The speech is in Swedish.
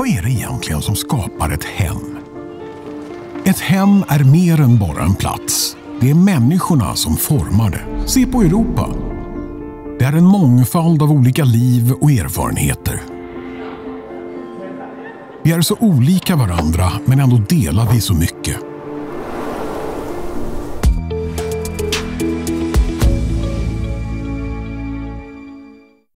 Vad är det egentligen som skapar ett hem? Ett hem är mer än bara en plats. Det är människorna som formar det. Se på Europa. Det är en mångfald av olika liv och erfarenheter. Vi är så olika varandra, men ändå delar vi så mycket.